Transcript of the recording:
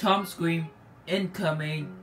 Tom Scream incoming.